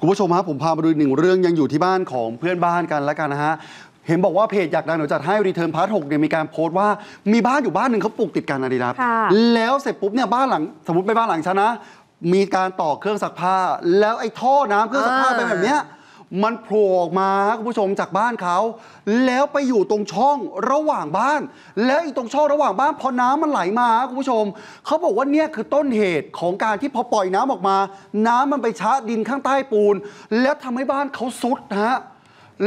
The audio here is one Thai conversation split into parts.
คุณผู้ชมครับผมพามาดูอีกหนึ่งเรื่องยังอยู่ที่บ้านของเพื่อนบ้านกันแล้วกันนะฮะเห็นบอกว่าเพจอยากดังเดี๋ยวจัดให้ return part หกเนี่ยมีการโพสต์ว่ามีบ้านอยู่บ้านหนึ่งเขาปลูกติดกันนะดีนะค่ะแล้วเสร็จปุ๊บเนี่ยบ้านหลัง สมมติไปบ้านหลังฉันนะ มีการต่อเครื่องซักผ้า แล้วไอ้ท่อน้ำเครื่องซักผ้าอ่าเป็นแบบเนี้ย มันโผล่ออกมาคุณผู้ชมจากบ้านเขา แล้วไปอยู่ตรงช่องระหว่างบ้าน แล้วอีกตรงช่องระหว่างบ้านพอน้ำมันไหลมาคุณผู้ชมเขาบอกว่าเนี่ยคือต้นเหตุของการที่พอปล่อยน้ำออกมา น้ำมันไปชะดินข้างใต้ปูน แล้วทำให้บ้านเขาซุดนะฮะ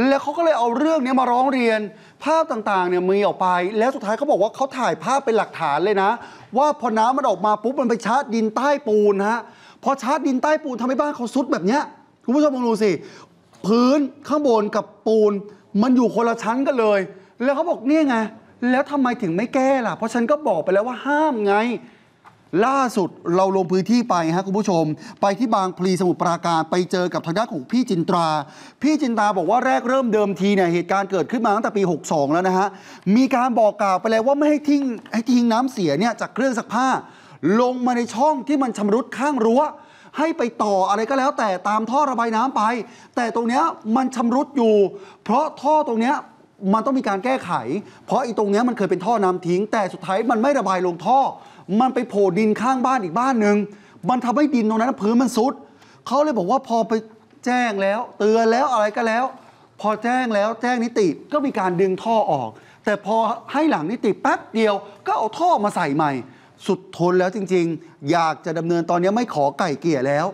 แล้วเขาก็เลยเอาเรื่องนี้มาร้องเรียน ภาพต่างๆเนี่ยมีออกไป แล้วสุดท้ายเขาบอกว่าเขาถ่ายภาพเป็นหลักฐานเลยนะ ว่าพอน้ำมันออกมาปุ๊บมันไปชาร์จดินใต้ปูนฮะพอชาร์จดินใต้ปูนทำให้บ้านเขาซุดแบบเนี้ยคุณผู้ชมลองดูสิ พื้นข้างบนกับปูน มันอยู่คนละชั้นกันเลย แล้วเขาบอกเนี่ยไง แล้วทำไมถึงไม่แก้ล่ะ เพราะฉันก็บอกไปแล้วว่าห้ามไง ล่าสุดเราลงพื้นที่ไปฮะคุณผู้ชม ไปที่บางพลีสมุทรปราการไปเจอกับทางด้านของพี่จินตรา พี่จินตราบอกว่าแรกเริ่มเดิมทีเนี่ยเหตุการณ์เกิดขึ้นมาตั้งแต่ปี 62 แล้วนะฮะมีการบอกกล่าวไปแล้วว่าไม่ให้ทิ้งให้ทิ้งน้ำเสียเนี่ยจากเครื่องซักผ้า ลงมาในช่องที่มันชำรุดข้างรั้ว ให้ไปต่ออะไรก็แล้วแต่ตามท่อระบายน้ำไป แต่ตรงเนี้ยมันชำรุดอยู่ เพราะท่อตรงเนี้ยมันต้องมีการแก้ไข เพราะไอีตรงเนี้ยมันเคยเป็นท่อน้ำทิ้ง แต่สุดท้ายมันไม่ระบายลงท่อ มันไปโผล่ดินข้างบ้านอีกบ้านหนึ่งมันทำให้ดินตรงนั้นพื้นมันซุดเขาเลยบอกว่าพอไปแจ้งแล้ว เตือนแล้วอะไรก็แล้ว พอแจ้งแล้วแจ้งนิติก็มีการดึงท่อออก แต่พอให้หลังนิติแป๊บเดียวก็เอาท่อมาใส่ใหม่ สุดทนแล้วจริง ๆ อยากจะดำเนินตอนนี้ไม่ขอไก่เกลี่ยแล้ว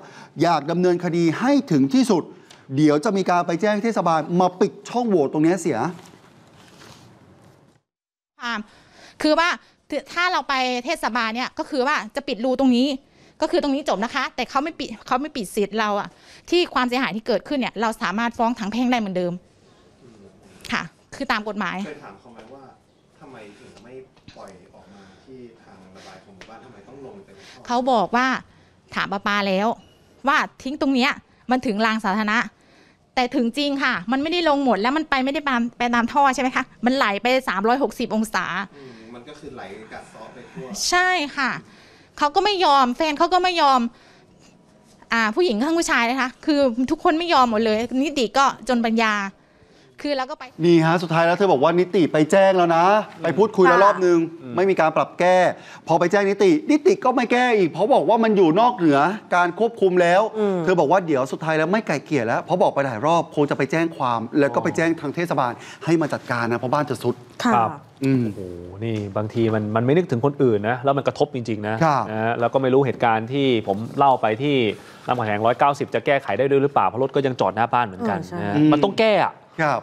อยากดำเนินคดีให้ถึงที่สุด เดี๋ยวจะมีการไปแจ้งเทศบาลมาปิดช่องโหว่ตรงนี้เสียความคือว่าถ้าเราไปเทศบาลเนี่ยก็คือว่าจะปิดรูตรงนี้ ก็คือตรงนี้จบนะคะ แต่เขาไม่ปิดเขาไม่ปิดสิทธิ์เราอะที่ความเสียหายที่เกิดขึ้นเนี่ยเราสามารถฟ้องทางแพ่งได้เหมือนเดิม ค่ะ คือตามกฎหมายเคยถามเขาไหมว่าทำไมถึงไม่ปล่อยออกมาที่ทางระบายของหมู่บ้านทำไมต้องลงไปในท่อเขาบอกว่าถามป้าปาแล้ว ว่าทิ้งตรงเนี้ยมันถึงรางสาธารณะ แต่ถึงจริงค่ะ มันไม่ได้ลงหมดแล้วมันไปไม่ได้ตามไปตามท่อใช่ไหมคะ มันไหลไป 360 องศา อืมมันก็คือไหลกัดเซาะไปทั่วใช่ค่ะ เขาก็ไม่ยอมแฟนเขาก็ไม่ยอม อ่า ผู้หญิงข้างผู้ชายนะคะ คือทุกคนไม่ยอมหมดเลย นิติก็จนปัญญา คือแล้วก็ไป นี่ฮะสุดท้ายแล้วเธอบอกว่านิติไปแจ้งแล้วนะ ไปพูดคุยแล้วค่ะรอบนึง ไม่มีการปรับแก้ พอไปแจ้งนิติ นิติก็ไม่แก้อีก เพราะบอกว่ามันอยู่นอกเหนือการควบคุมแล้ว เธอบอกว่าเดี๋ยวสุดท้ายแล้วไม่ไก่เกลี่ยแล้วเพราะบอกไปหลายรอบคงจะไปแจ้งความ แล้วก็ไปแจ้งทางเทศบาลให้มาจัดการนะเพราะบ้านจะสุดค่ะครับอืม โอ้โหนี่บางทีมันมันไม่นึกถึงคนอื่นนะแล้วมันกระทบจริงๆนะครับนะฮะแล้วก็ไม่รู้เหตุการณ์ที่ผมเล่าไปที่รามคำแหง190 จะแก้ไขได้ด้วยหรือเปล่าเพราะรถก็ยังจอดหน้าบ้านเหมือนกันเออใช่ นะฮะอืมมันต้องแก้อะ ครับ